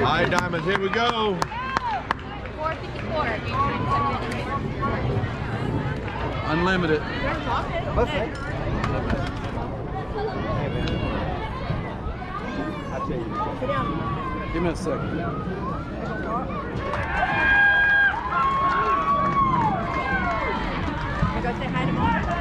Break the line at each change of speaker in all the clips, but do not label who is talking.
All right, Diamonds, here we go.
454.
Unlimited. Give me a second.
Go say hi to mom.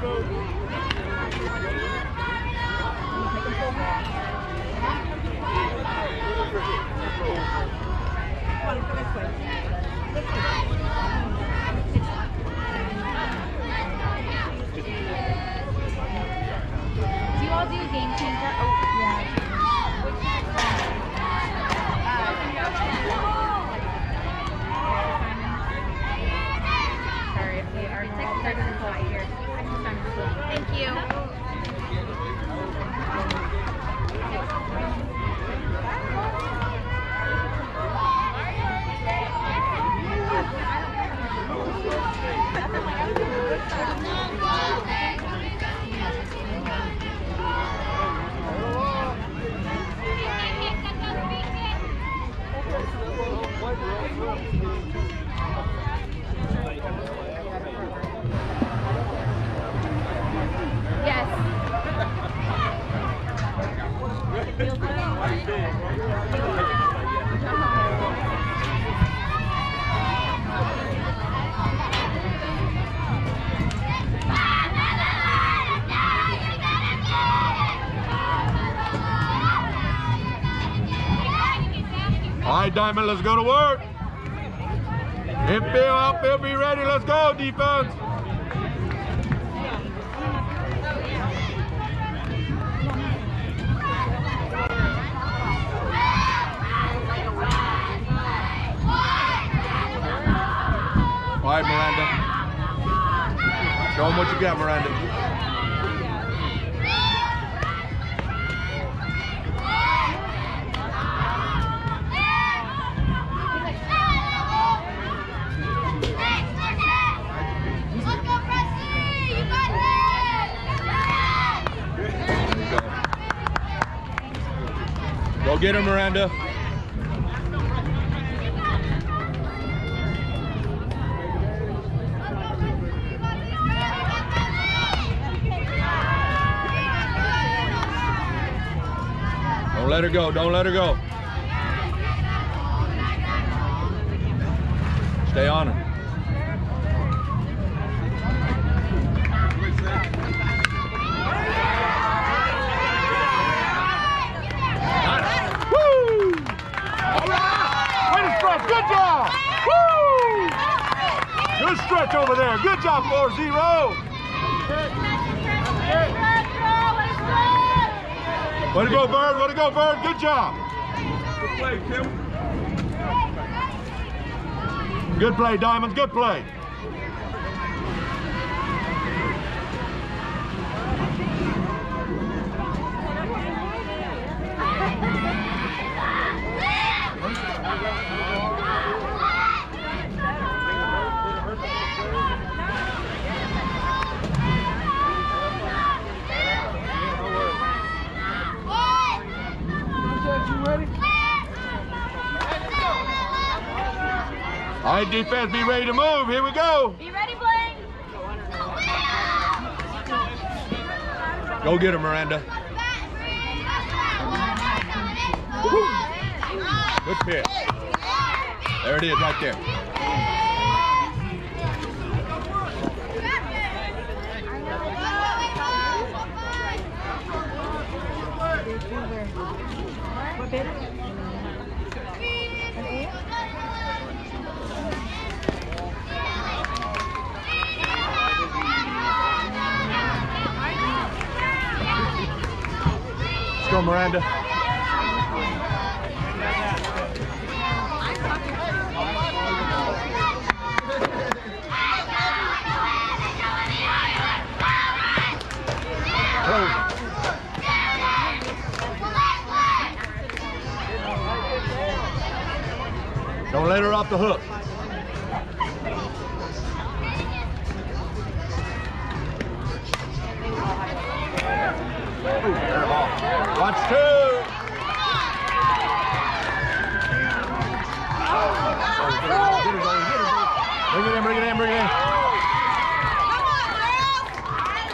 Do you all do game changer?
All right, Diamond, let's go to work. Infield, outfield, be ready. Let's go, defense. All right, Miranda. Show them what you got, Miranda. Get her, Miranda. Don't let her go. Don't let her go. Stay on her. Woo! All right! Way to stretch. Good job. Woo! Good stretch over there. Good job, 4-0. Way to go, Bird. Way to go, Bird. Good job. Good play, Kim. Good play, Diamonds. Good play. Right, defense, be ready to move. Here we go.
Be ready, Blaine.
Go get her, Miranda. Good pitch. There it is, right there. Go, Miranda. Don't let her off the hook.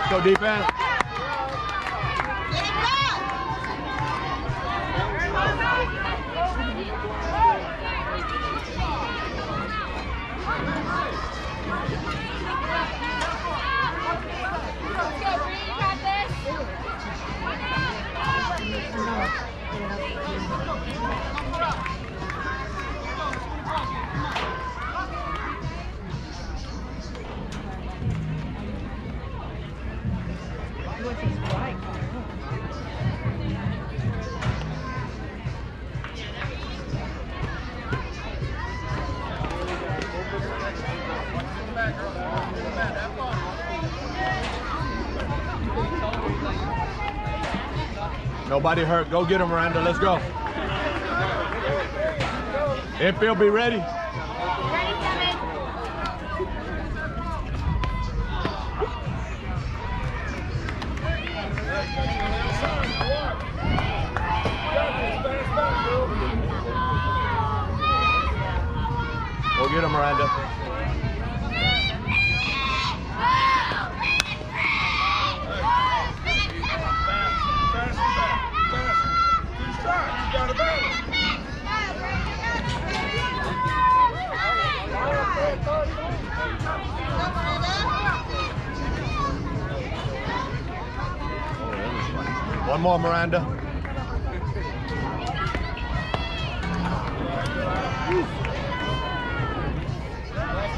Go defense. Nobody hurt. Go get him, Miranda. Let's go. Infield, be ready.
Ready, Kevin.
Go get him, Miranda. One more, Miranda.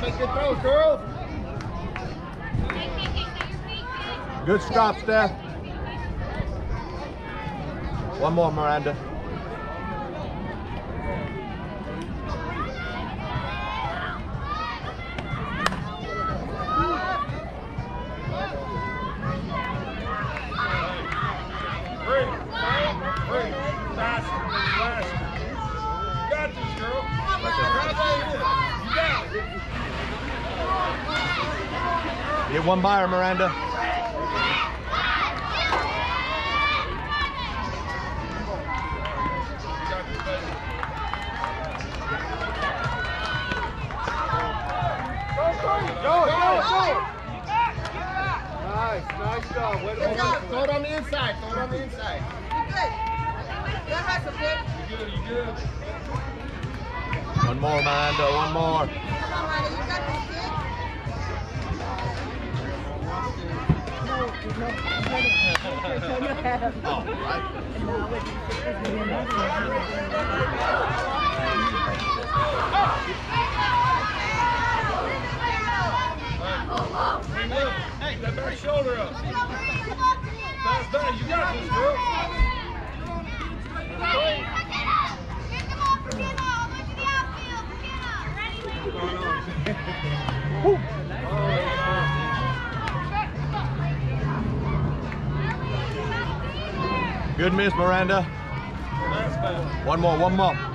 Make it throw, girls.
Good stop, Steph. One more, Miranda.
Free. Free. Faster. Faster. You got this, girl. Right there. You got it.
Get one by her, Miranda. Miranda. One more, one more.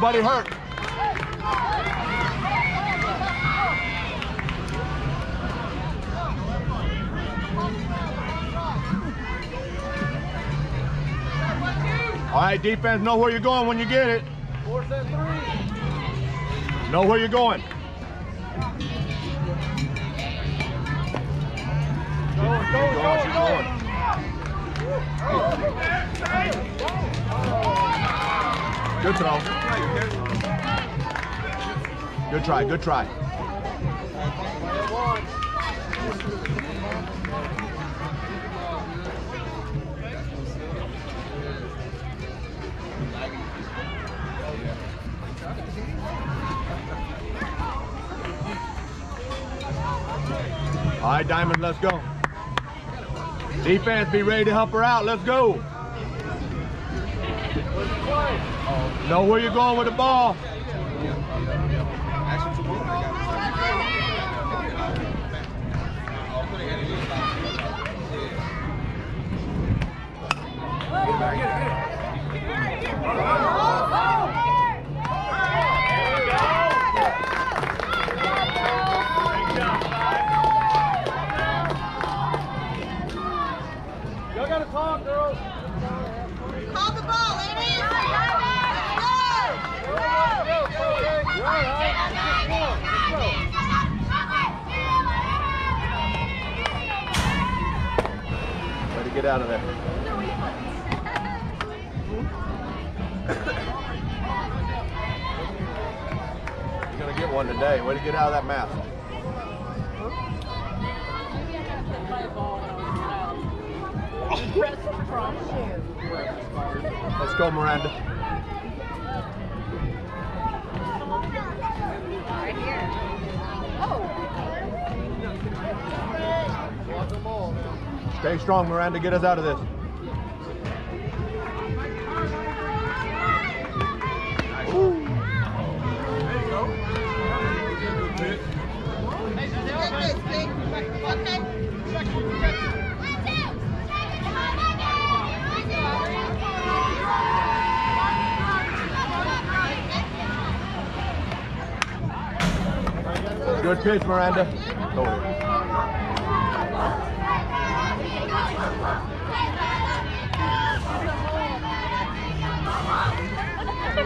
Nobody hurt. All right, defense, know where you're going when you get it. Know where you're going.
Going.
Good throw. Good try, good try. All right, Diamond, let's go. Defense, be ready to help her out. Let's go. Know where you're going with the ball. Stay strong, Miranda. Get us out of this. Good pitch, Miranda.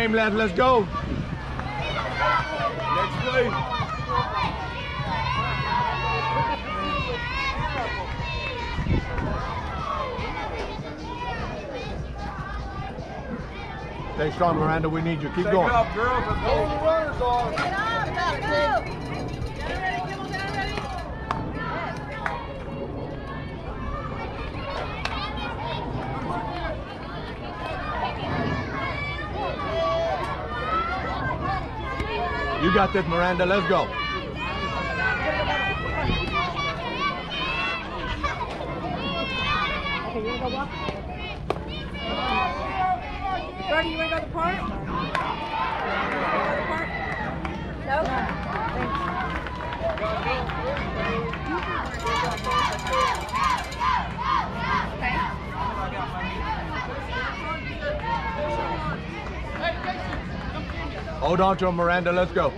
game left. Let's go.
Next play.
Stay strong, Miranda. We need you. Keep
Take
going.
it up, girls. Let's go. the runners on.
You got this, Miranda. Let's go.
Brody, you want to go to the park? No? Thanks.
Hold on to him, Miranda. Let's go.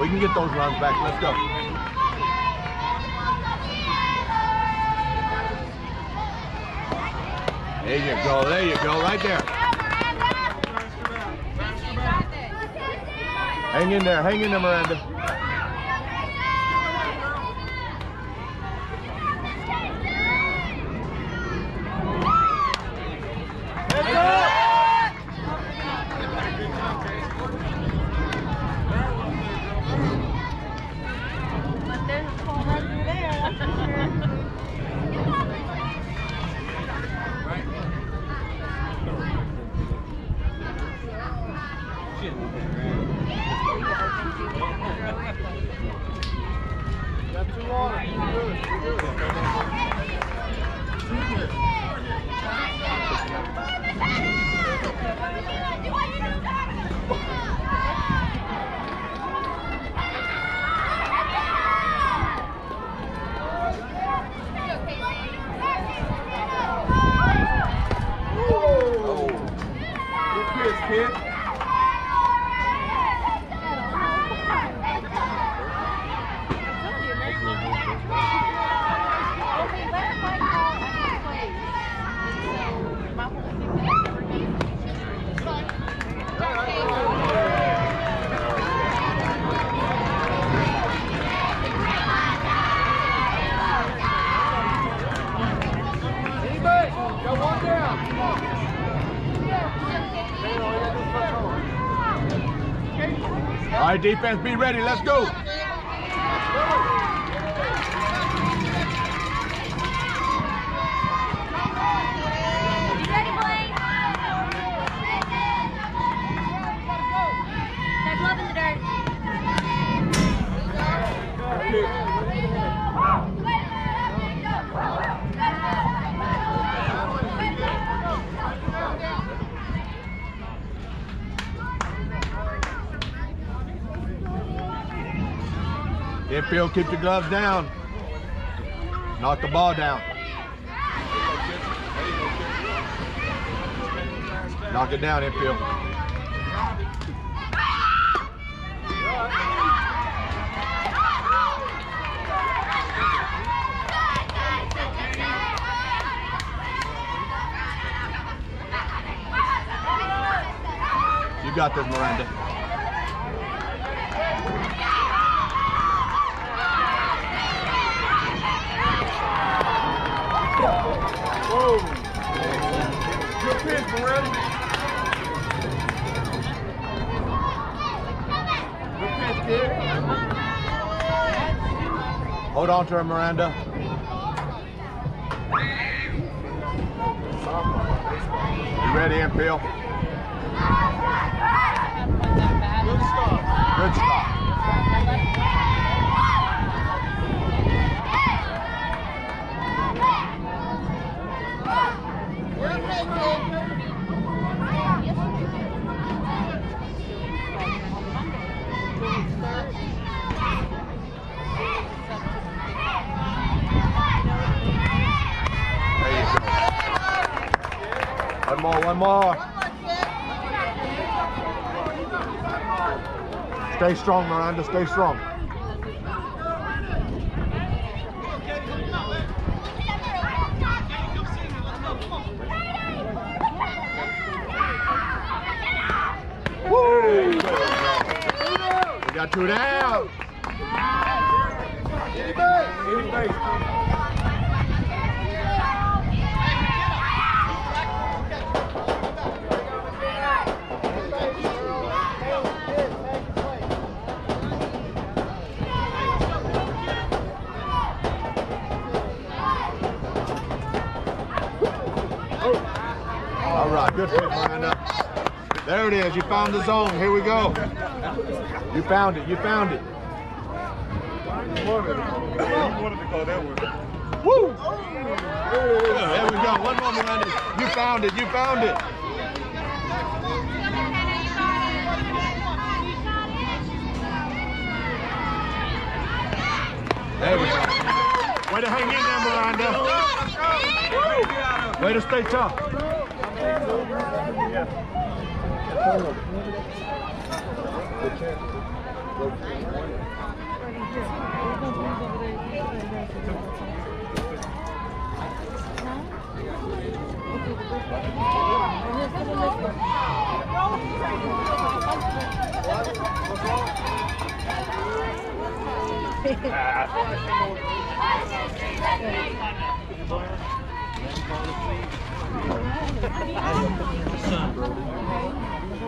We can get those runs back. Let's go. There you go. There you go. Right there. Hang in there. Hang in there, Miranda.
Good pitch, kid. Anybody? Got one down.
All right, defense, be ready. Let's go. Infield, keep the gloves down. Knock the ball down. Knock it down, infield. You got this, Miranda. Hold on to her, Miranda. You ready, infield? Stay strong, Miranda, stay strong. Woo! We got two down. Is. You found the zone. Here we go. You found it. You found it. Woo! There we go. One more, Miranda. You found it. You found it. There we go. Way to hang in there, Miranda. Way to stay tough. Son, bro.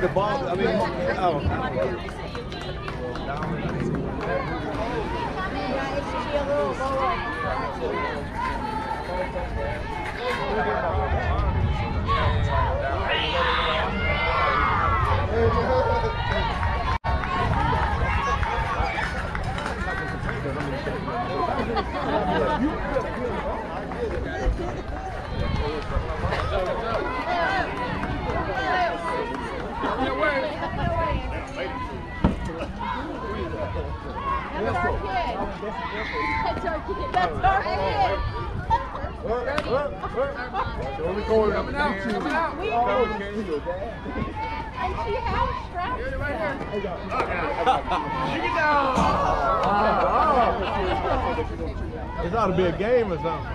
The ball. I mean, oh. Only going coming out. Coming out. It ought to be a game or something.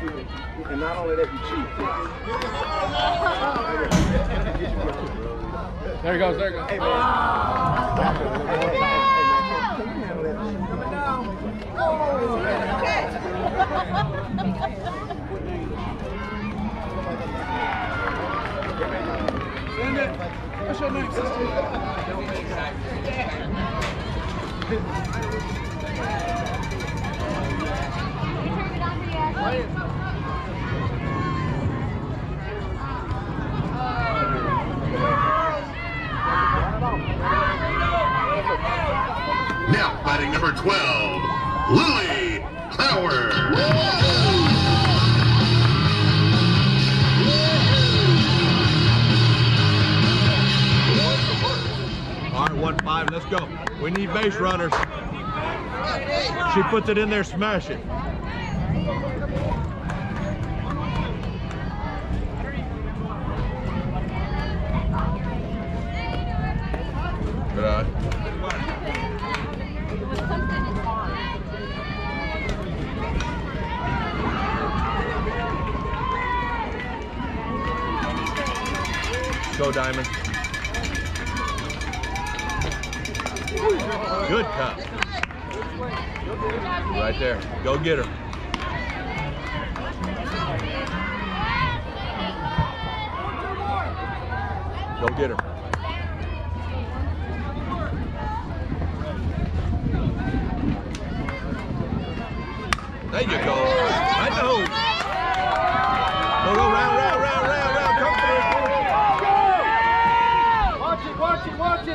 And not only that, you cheat.
There he goes, there he goes.
Hey, man.
What's your name, sister?
Now batting number 12, Lily Howard.
All right, one five. Let's go. We need base runners. She puts it in there, smash it. Eye. Go, Diamond. Good cut. Right there. Go get her.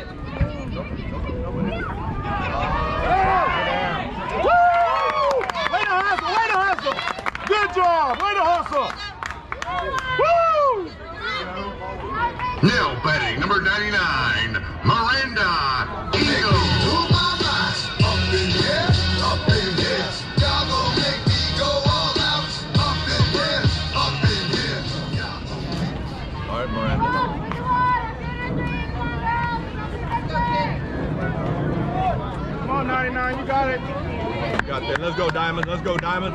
る。go, Diamonds. Let's go, Diamonds.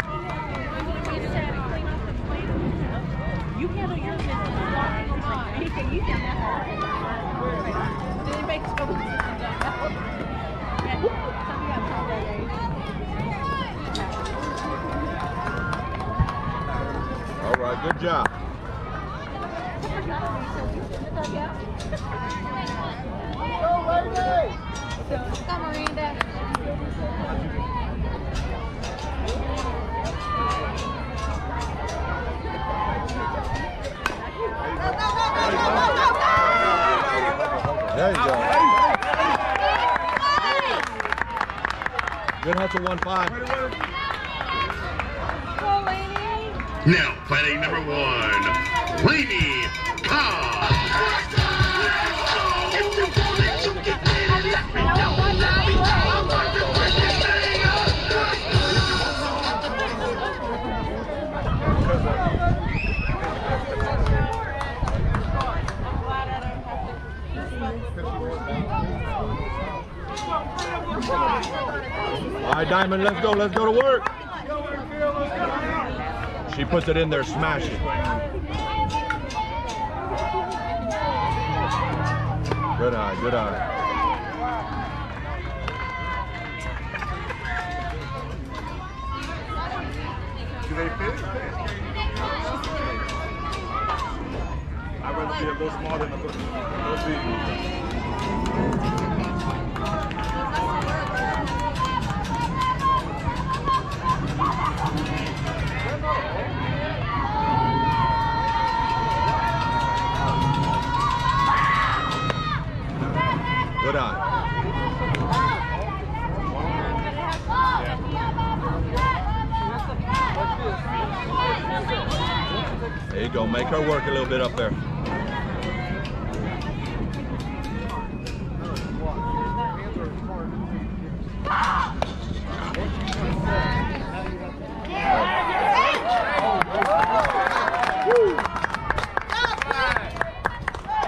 one five.
Go,
Lainey. Now, Diamond, let's go, let's go to work. She puts it in there, smash it. Good eye, good eye.
a little
bit up there.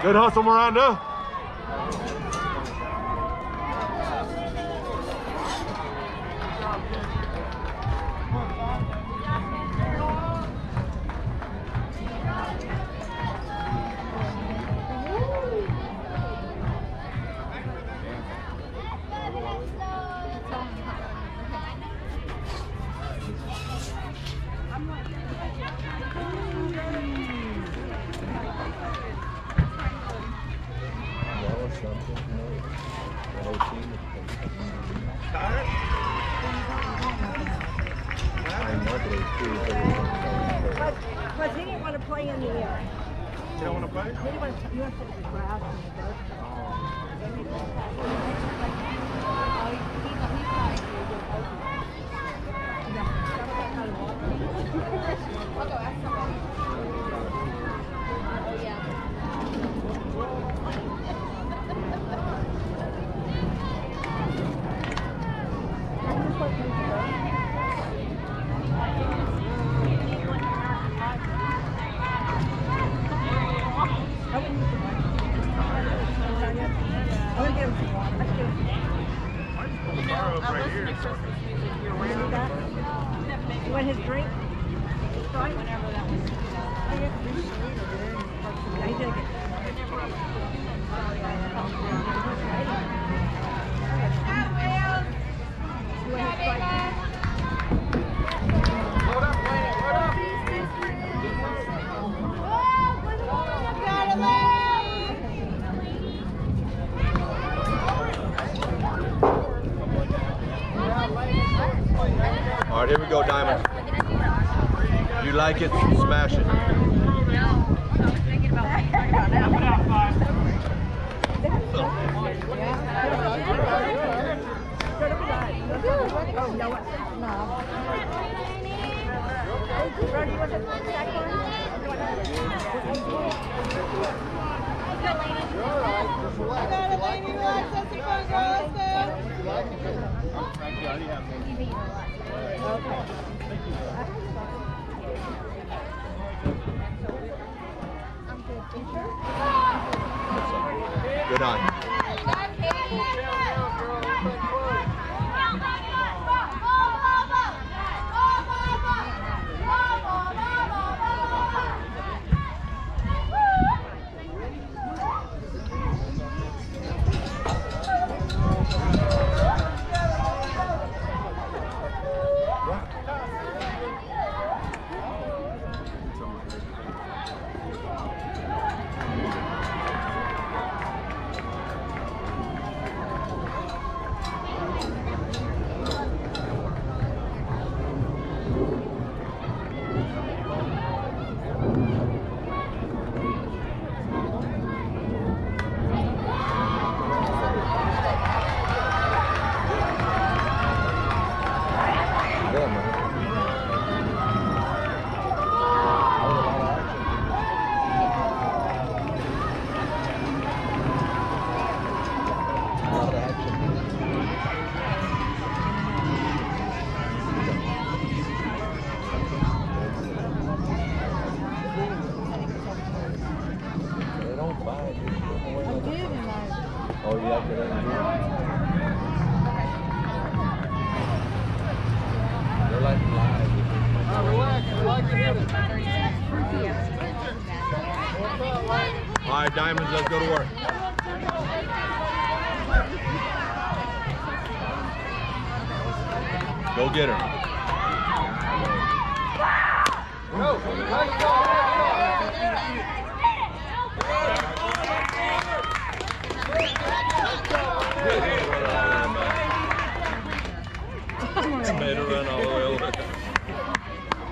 Good hustle, Miranda.
Here
we go, Diamond. You like it? Smash it.
I was thinking about what you're talking about now.
No,
Good eye. They don't buy it.
I did, and I.
Oh, you like it? They're like live. All right, Diamonds, let's go to work. Go get her. Made her run all the way over.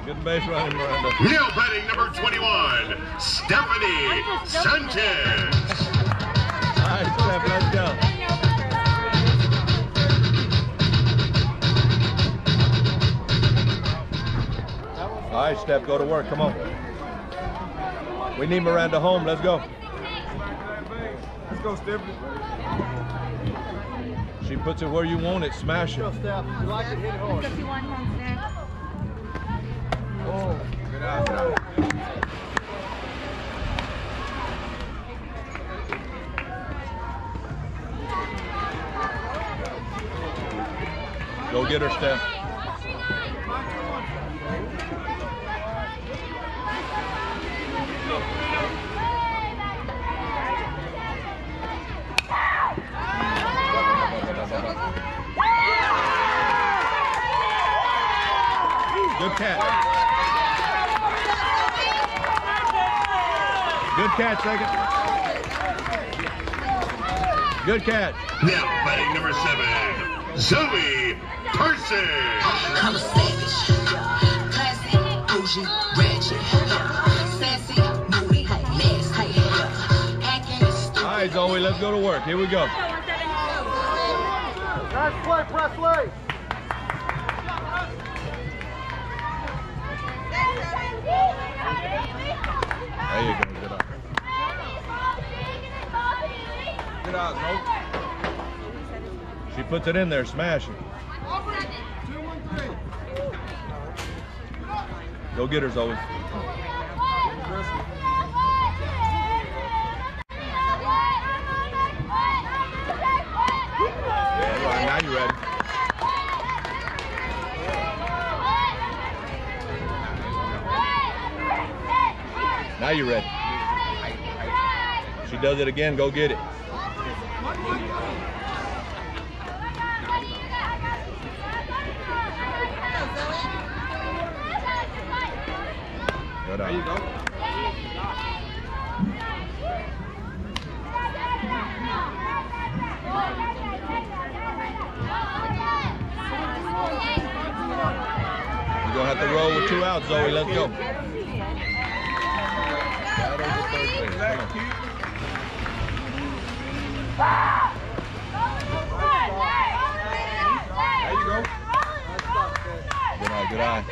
Good base running, Miranda.
Now batting number 21, Stephanie Sanchez.
All right, Steph, let's go. All right, Steph, go to work. Come on. We need Miranda home. Let's go.
Let's go, Stephanie.
She puts it where you want it. Smash it.
Steph. You like it, hit it hard.
If you want home. Oh,
good eye, good eye.
Go get her, Steph. Good catch. Good catch, second. Good catch.
Now batting number seven, Zoey Person.
I'm a savage. Classy, bougie, ratchet. Sassy, moody, nasty.
All right, Zoey, let's go to work. Here we go.
Nice play, Presley.
There you go. Good eye. Zoey. She puts it in there, smash it. Go get her, Zoey. Now you ready. Now you ready. She does it again, go get it. Good eye. gonna have to roll with two outs, Zoey. Let's go. Right over third base. Good eye.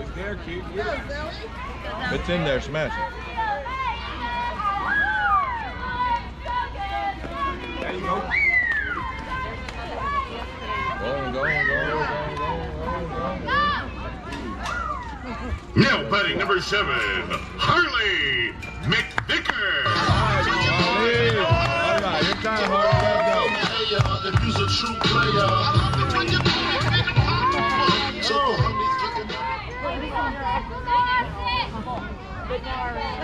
It's there.
If it's in there, smash it.
There you go.
Go on, go on, go on, go on, go on, go on.
Now batting number seven, Harlee McVicker.
Harlee. All right, your time, Harlee. Let's go.
If you's a true player, so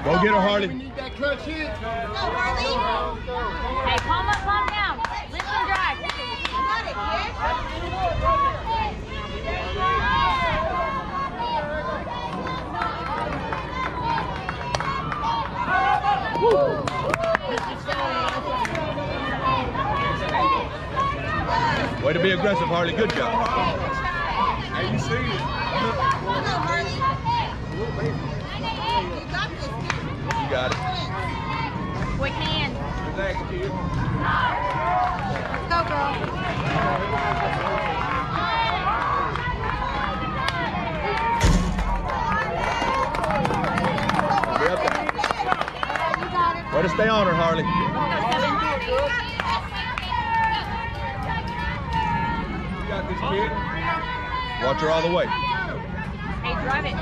Go get her, Harlee.
need that clutch hit.
Hey, calm up, calm down. Listen, drive.
Way to be aggressive, Harlee. Good job.
Hey, you seen it.
You got it.
Quick hands.
Relax, kid.
Go, girl.
Be up there. Way to stay on her, Harlee.
You got this, kid.
Watch her all the way.
Hey, drive it.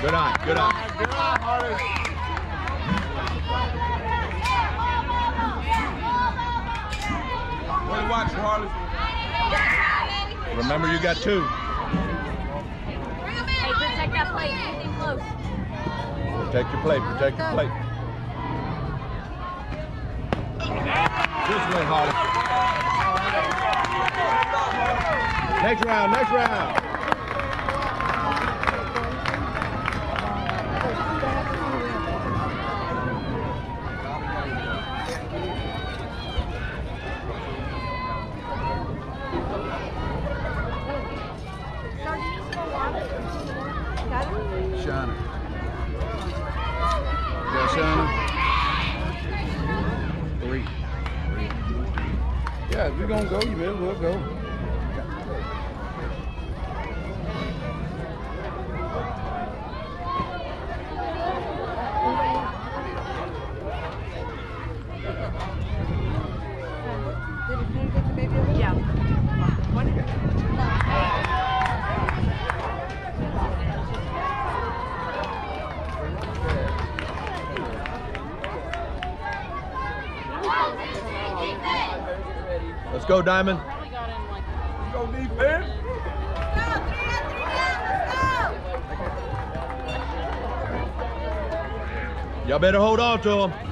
Good eye, good eye.
Way to Harlee.
Remember, you got two.
Hey, protect that plate. Anything close.
Protect your plate, protect your plate. This way, Harlee. Next round, next round.
Shiner. Yeah, Shiner. Three. Yeah, if you're gonna go, you may as well go.
Yeah. What?
Let's Diamond. Y'all better hold on to him.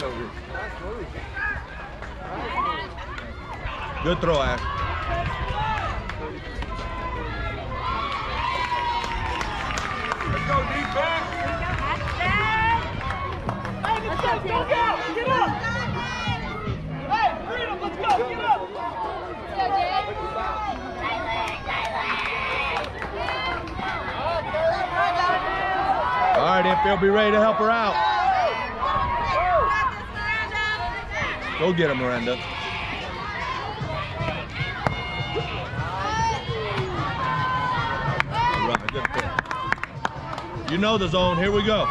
Know this.
Good throw, Ash. Eh.
Let's go defense.
Let's go, Tim.
Get up.
All right, infield, be ready to help her out. Go get him, Miranda. Right. You know the zone. Here we go.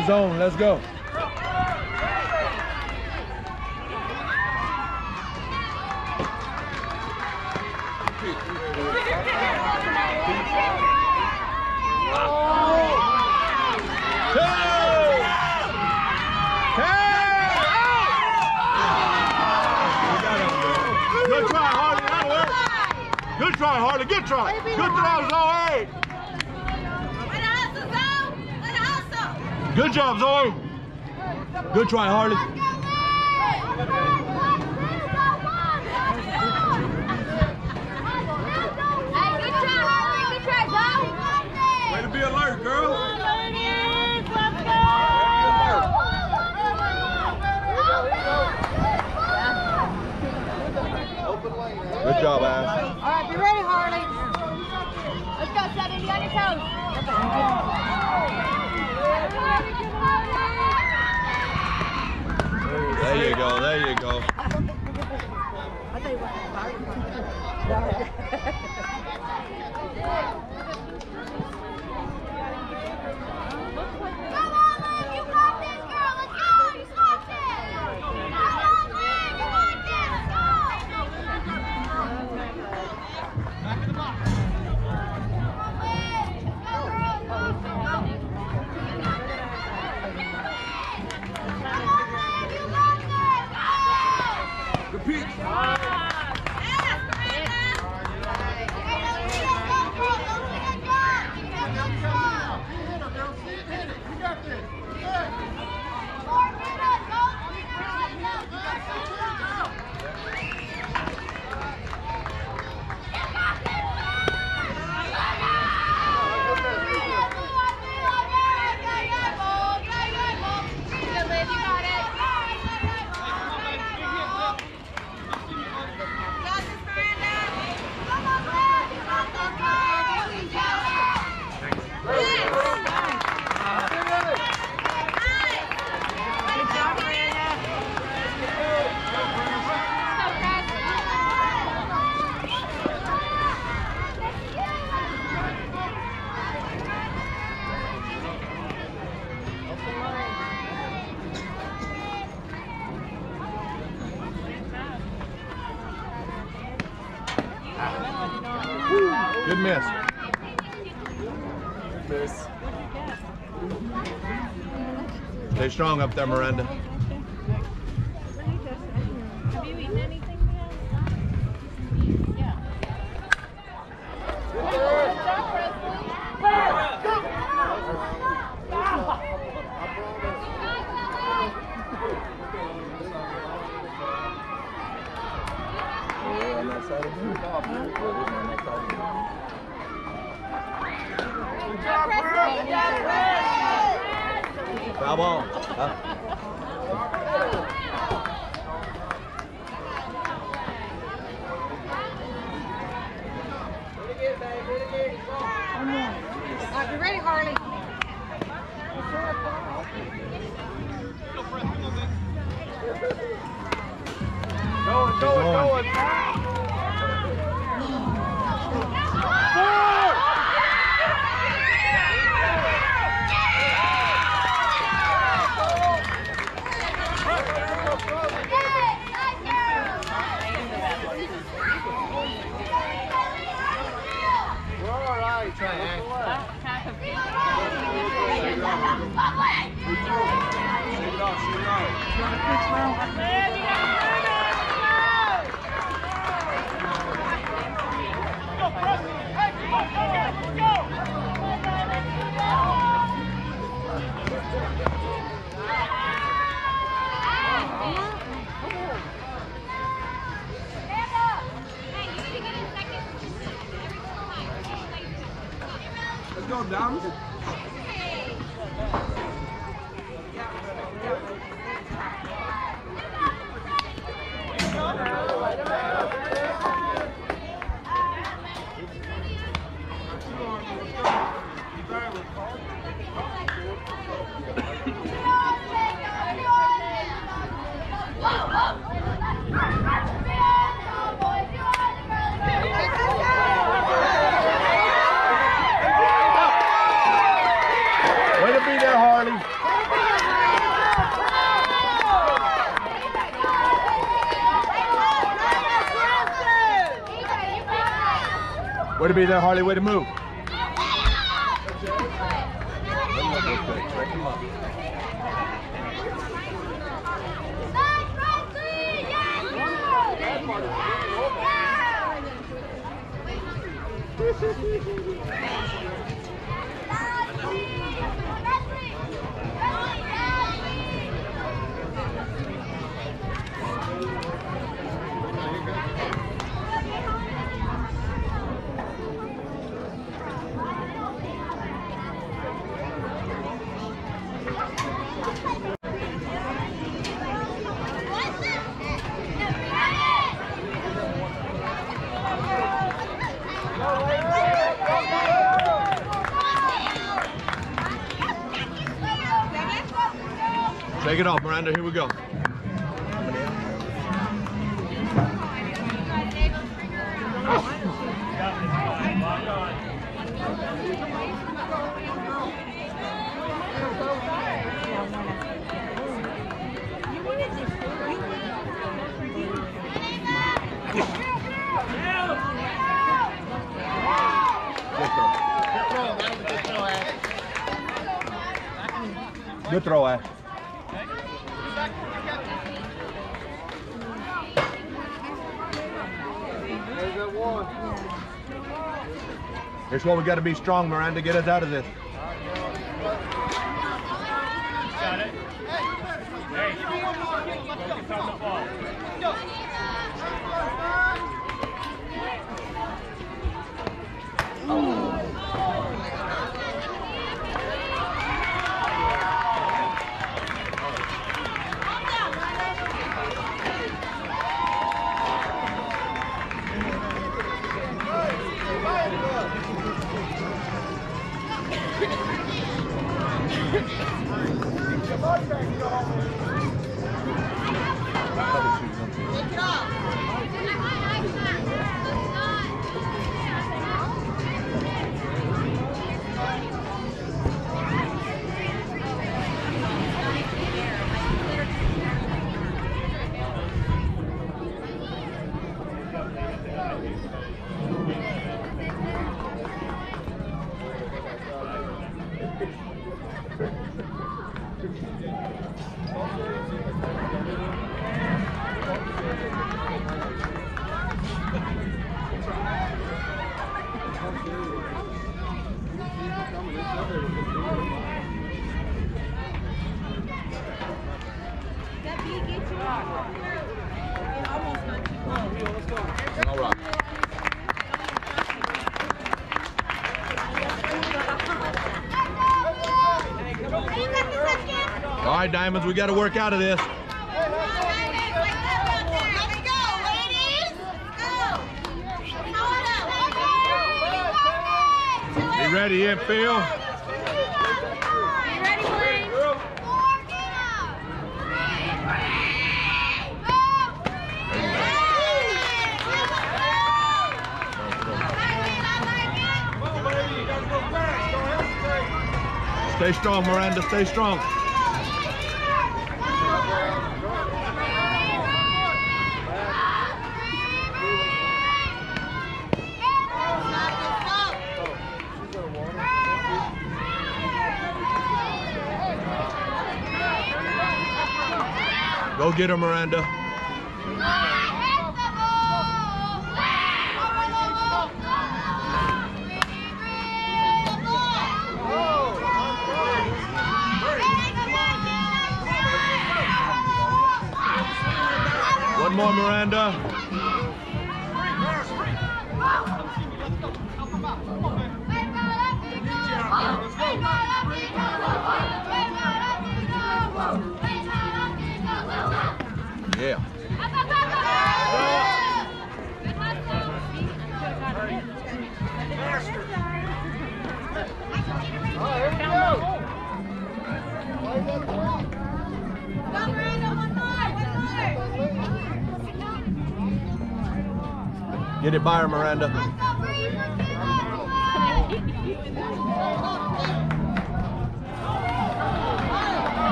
the zone. Let's go.
Strong up there, Miranda.
Be
there, Harlee. Way to move. Good throw.
Ash.
Good throw, Ash.
There's that one.
Here's what we got to be strong, Miranda. Get us out of this. All right. Diamonds, we got to work out of this. Be ready, infield. Stay strong, Miranda. Stay strong. Go get her, Miranda.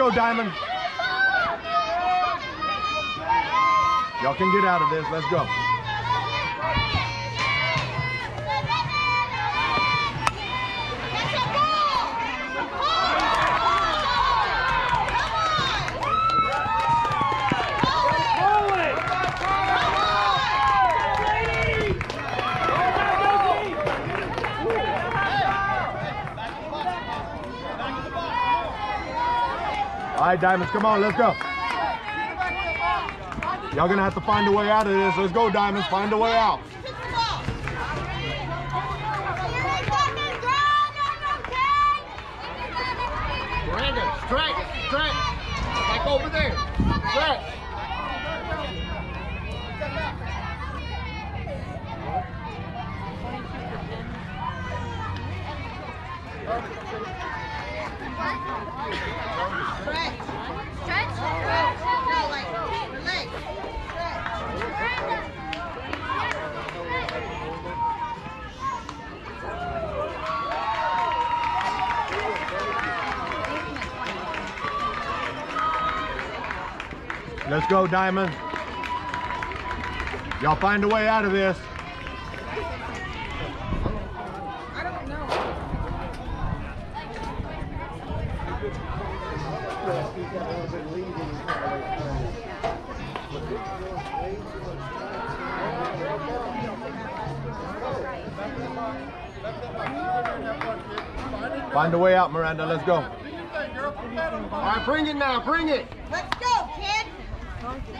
Go, Diamond. Y'all can get out of this. Let's go. Right, Diamonds, come on, let's go. Y'all gonna have to find a way out of this. Let's go, Diamonds, find a way out.
Miranda, stretch, stretch. Like over there. Stretch.
Let's go, Diamond. Y'all find a way out of this. Find a way out, Miranda. Let's go.
All right, bring it now, bring it.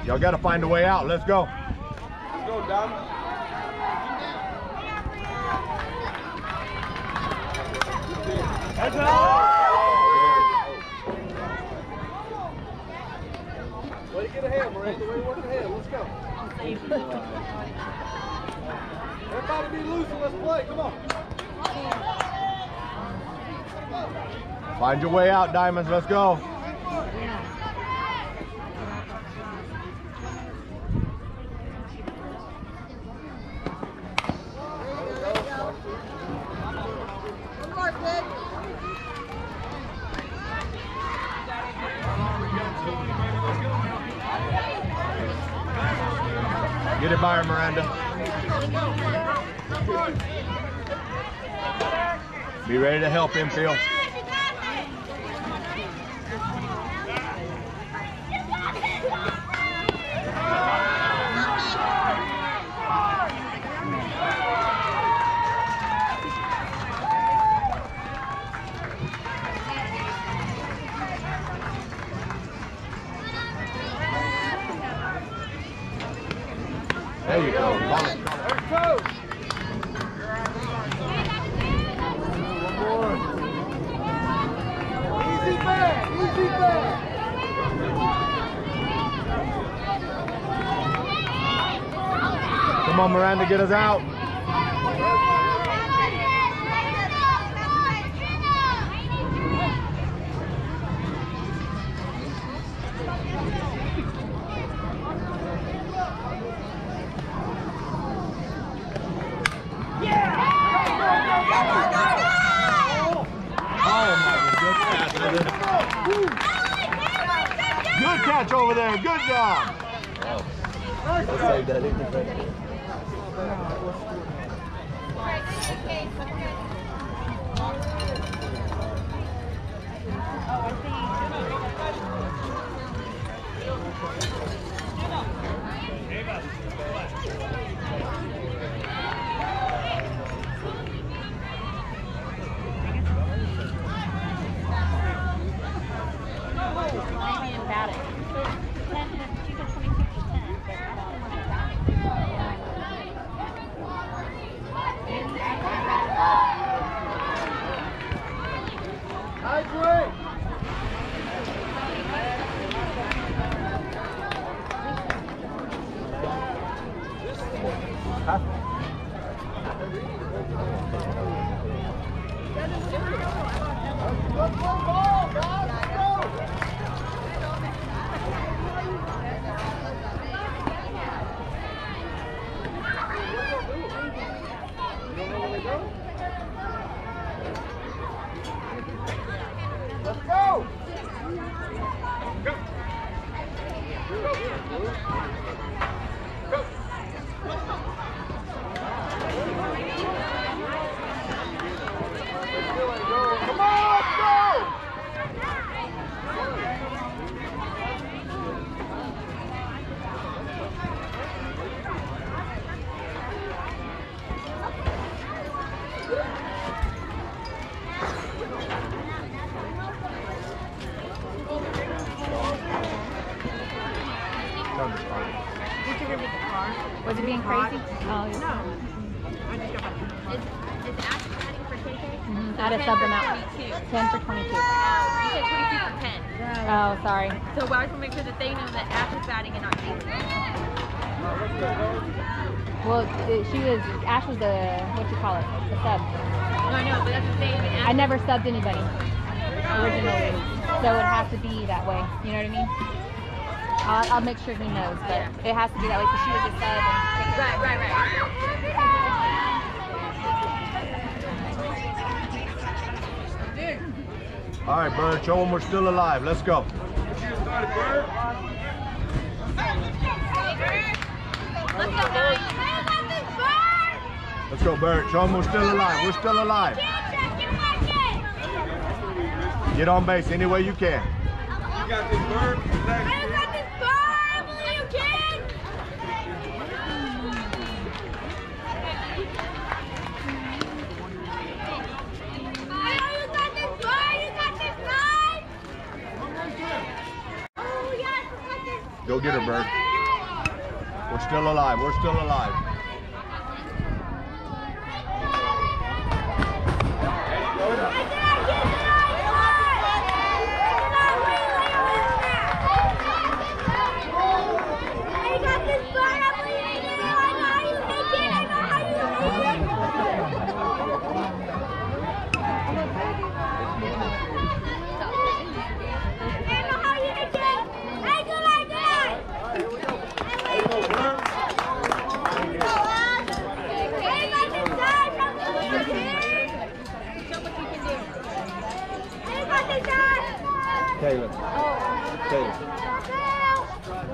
Y'all got to find a way out. Let's go.
Let's go, Diamond. Way to get ahead, Miranda. Way to work ahead. Let's go. Everybody be loose and let's play. Come on.
Find your way out, Diamonds. Let's go.
One more, kid.
Get it by her, Miranda. Be ready to help him, Phil. Come on, Miranda, get us out. Oh good catch. Over there. Good job.
about
subbed anybody originally. So it has to be that way. You know what I mean? I'll, I'll make sure he knows, but it has to be that way because she was a sub. And
Right, right, right.
All right, Bird, show them we're still alive. Let's go.
Let's go, guys.
Let's go, Bird. Show them we're still alive. We're still alive. Get on base any way you can.
You got this bird. Relax.
Go get her, Bird. We're still alive. We're still alive. Caleb. Caleb.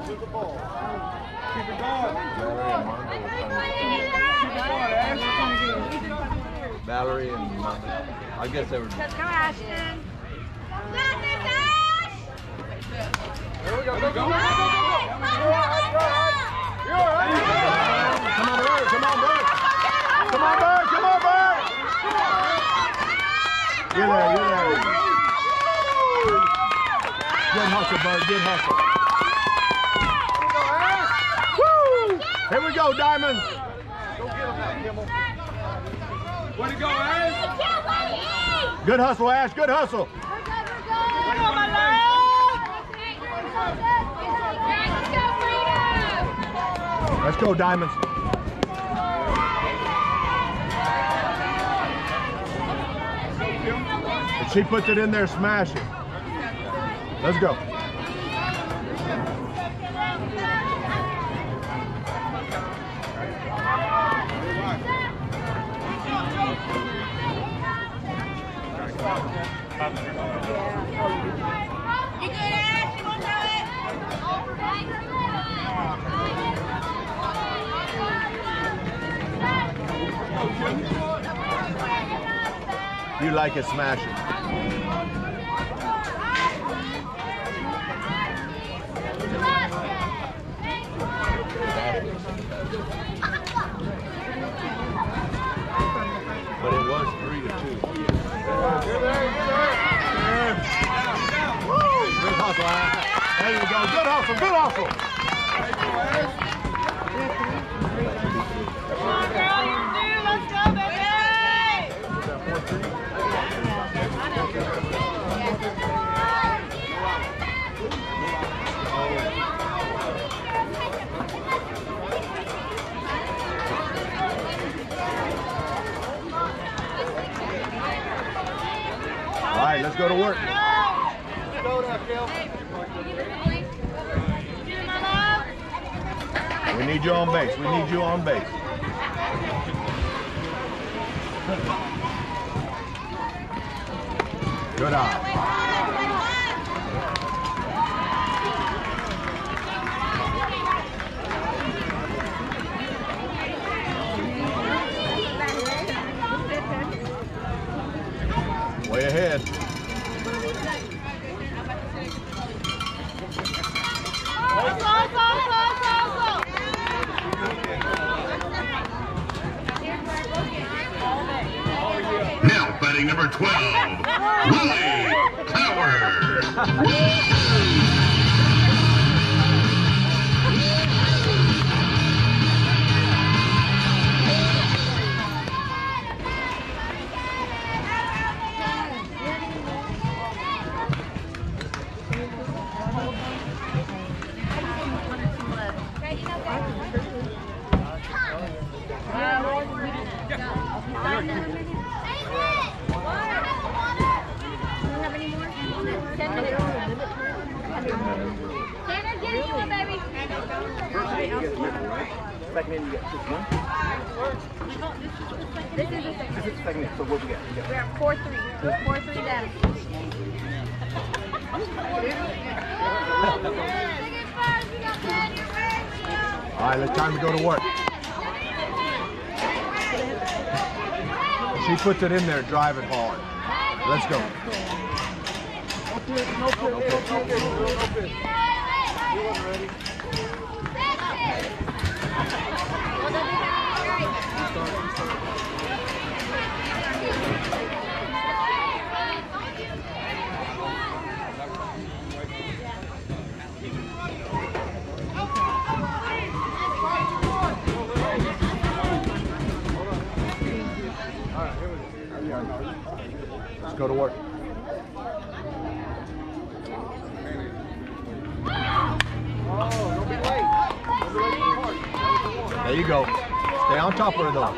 Keep it going.
Valerie and Mondo. I guess they were.
Let's go, Ashtyn.
Here we go. Go, go, go, go, go, go. You're all right.
Come on, Bird. Come on, Bird. Come on, Bird. Come on, Bird. Get there. Get there. Good hustle, Bird. Good hustle. Woo! Here we go, Diamonds.
Way to go,
Good hustle, Ash. Good hustle. Let's go, Diamonds. If she puts it in there, smash it. Let's go. Like it, smash right, let's go to work. We need you on base. We need you on base. Good eye.
batting number 12, Lily Power.
Getting
you one, baby. Second in, you get six one.
This is the second.
So what we got? We got
four three. Four three down.
All right, it's time to go to work. She puts it in there, drive it hard. Let's go. Let's go to work. You go. Stay on top of her though.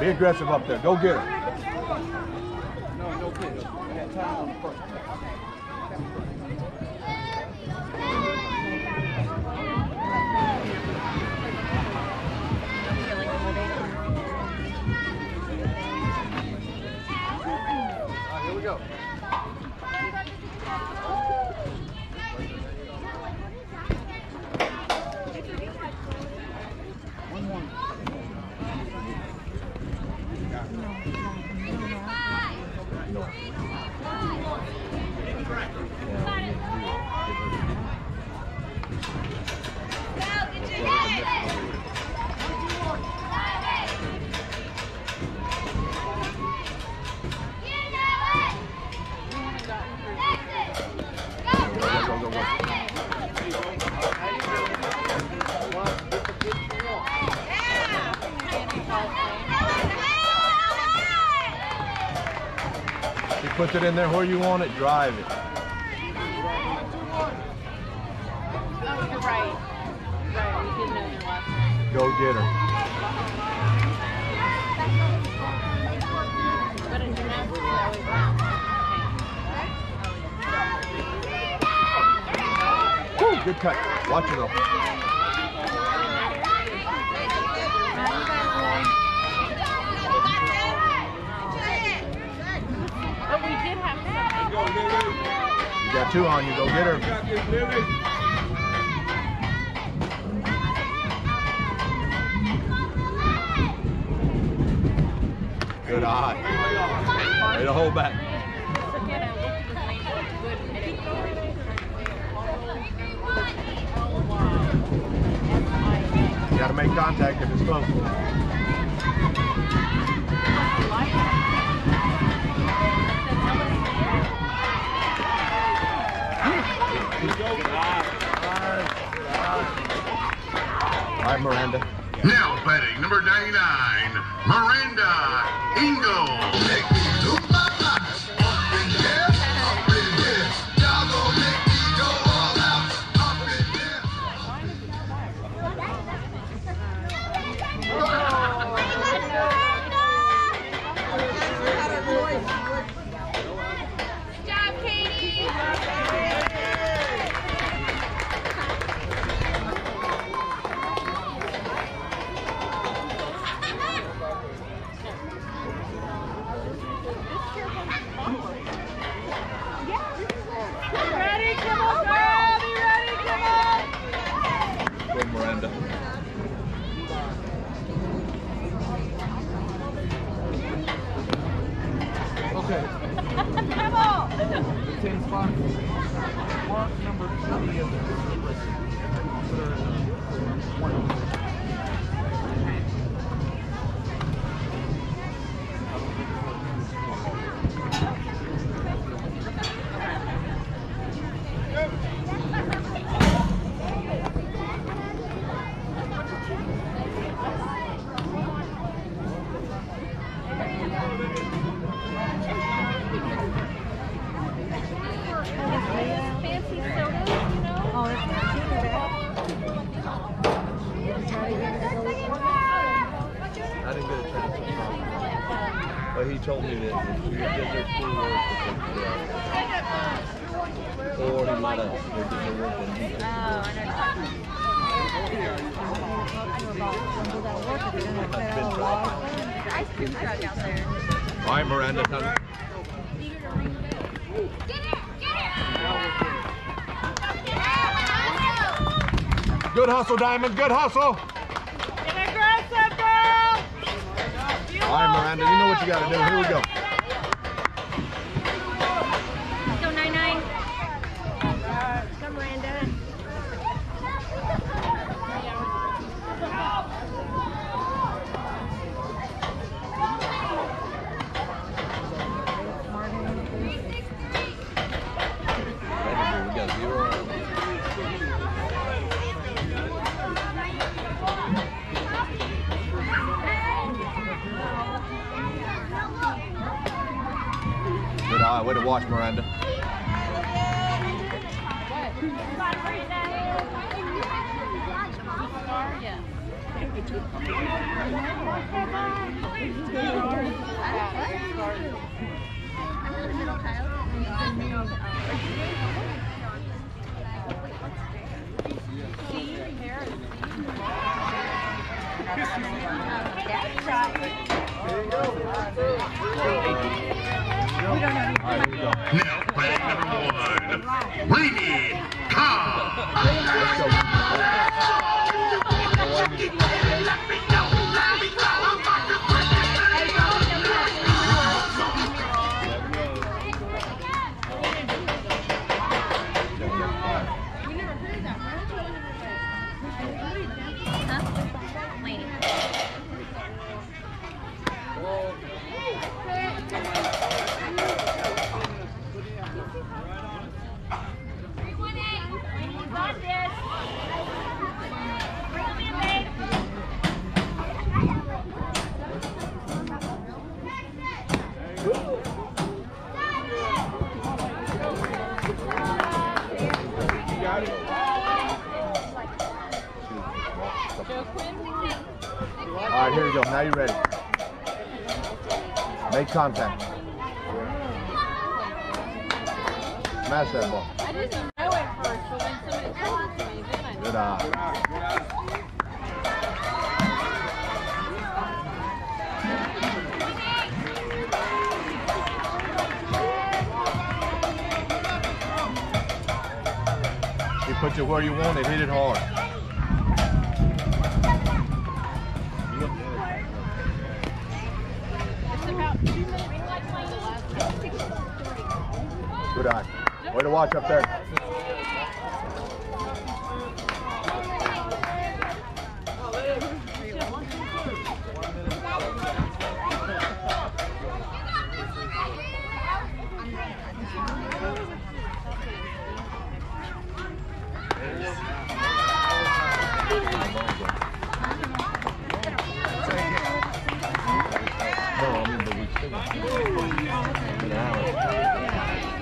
Be aggressive up there. Go get her.
Here
there where you want it, drive it. Go get her. Good cut. Watch it though.
But we did have something.
Two on you. Go get her. Good eye. Way to hold back.
Forget I looked at the name, it was good, and it
You gotta make contact if it's close. All right, Miranda.
Now batting number 99, Miranda Ingalls.
Hustle, Diamond. Good hustle.
Get aggressive, girl.
All right, Miranda. You know what you got to do. Here we go.
Go
Eye. Way to watch, Miranda.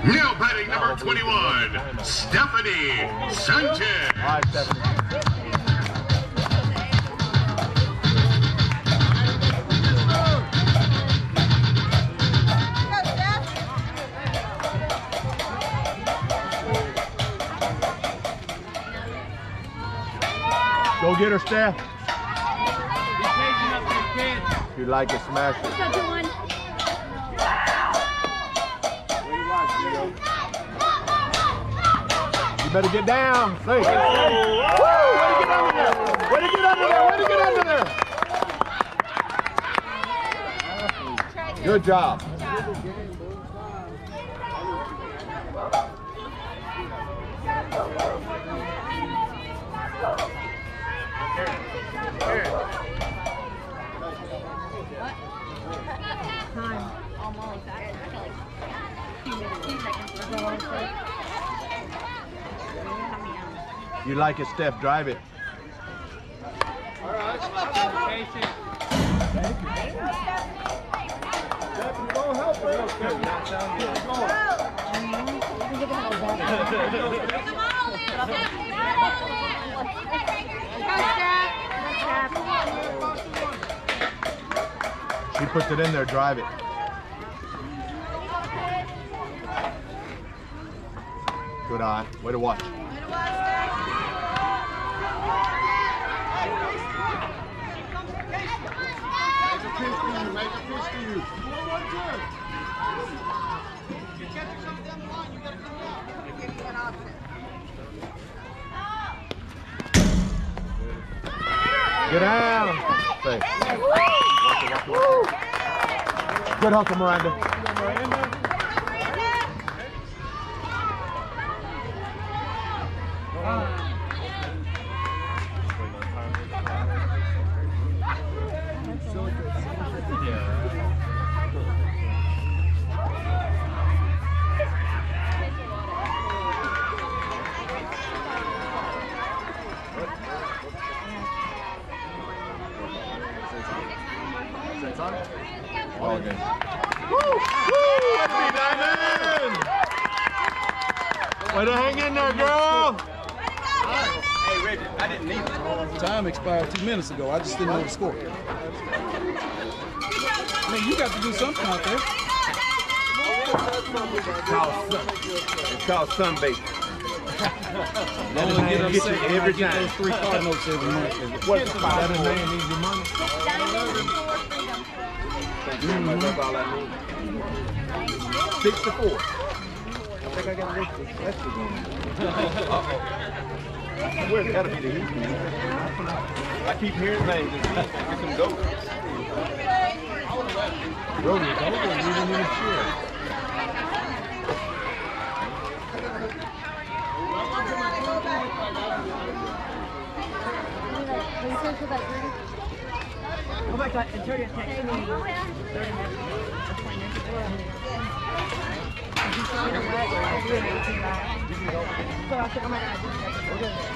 Now batting number 21, Stephanie Sanchez.
Get her, Steph. If you like it, smash it.
Go to one.
You better get down. Say. Woo! Way to get under there. Way to get under there. Way to get under there. Good job. You like it, Steph? Drive it. She puts it in there. Drive it. Good eye. Way to watch.
Make a pitch to you. Make a pitch to you. One, one, two.
Get down. Good hustle, Miranda.
Score. Man, you got to do something out there.
It's called, sun, it's called sunbait.
Don't
man
get
gets
upset
you every
I get
time.
those three card notes every month.
What's the five? That man needs your money. That's all I need. Six to four. I think I got this. That's the one. Uh-oh. Where's gotta be the Houston? I keep hearing things. Get some goats. Brody, don't go even in the chair.
Oh my God, and Terry texted me 30 minutes, or 20 minutes ago. And he told me to write, I was doing 18 hours. So I said, oh my God,
oh,